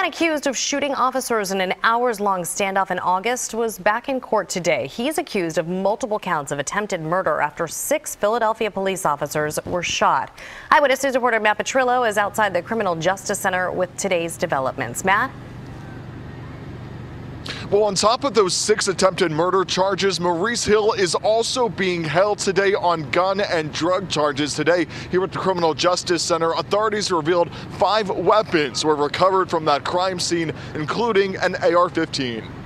man accused of shooting officers in an hours long standoff in August was back in court today. He's accused of multiple counts of attempted murder after six Philadelphia police officers were shot. Eyewitness News reporter Matt Petrillo is outside the Criminal Justice Center with today's developments. Matt? Well, on top of those six attempted murder charges, Maurice Hill is also being held today on gun and drug charges. Today, here at the Criminal Justice Center, authorities revealed five weapons were recovered from that crime scene, including an AR 15.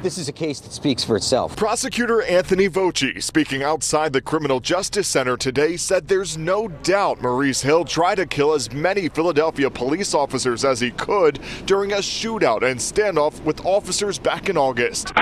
This is a case that speaks for itself. Prosecutor Anthony Voci, speaking outside the Criminal Justice Center today, said there's no doubt Maurice Hill tried to kill as many Philadelphia police officers as he could during a shootout and standoff with officers back in August.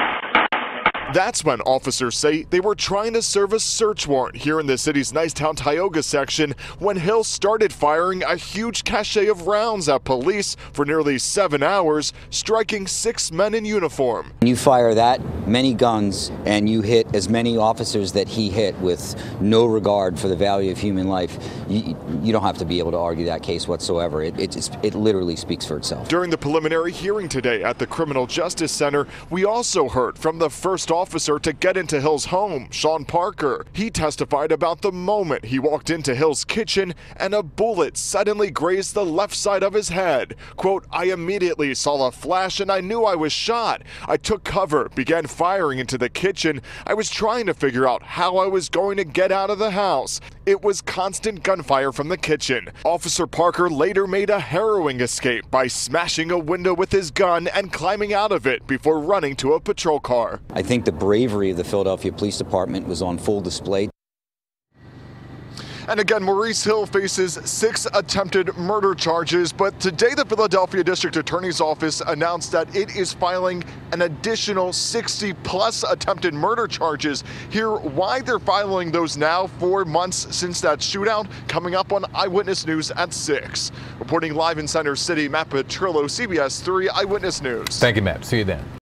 That's when officers say they were trying to serve a search warrant here in the city's Nicetown Tioga section when Hill started firing a huge cache of rounds at police for nearly seven hours, striking six men in uniform. You fire that many guns and you hit as many officers that he hit with no regard for the value of human life, you, you don't have to be able to argue that case whatsoever. It, it, it literally speaks for itself. During the preliminary hearing today at the Criminal Justice Center, we also heard from the first officer to get into Hill's home, Sean Parker. He testified about the moment he walked into Hill's kitchen and a bullet suddenly grazed the left side of his head. Quote, I immediately saw a flash and I knew I was shot. I took cover, began firing into the kitchen. I was trying to figure out how I was going to get out of the house. It was constant gunfire from the kitchen. Officer Parker later made a harrowing escape by smashing a window with his gun and climbing out of it before running to a patrol car. I think the bravery of the Philadelphia Police Department was on full display. And again, Maurice Hill faces six attempted murder charges. But today, the Philadelphia District Attorney's Office announced that it is filing an additional 60 plus attempted murder charges. Hear why they're filing those now, four months since that shootout, coming up on Eyewitness News at 6. Reporting live in Center City, Matt Petrillo, CBS 3 Eyewitness News. Thank you, Matt. See you then.